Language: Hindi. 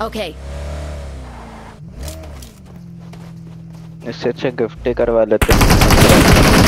Okay. इससे अच्छा गिफ्ट करवा लेते हैं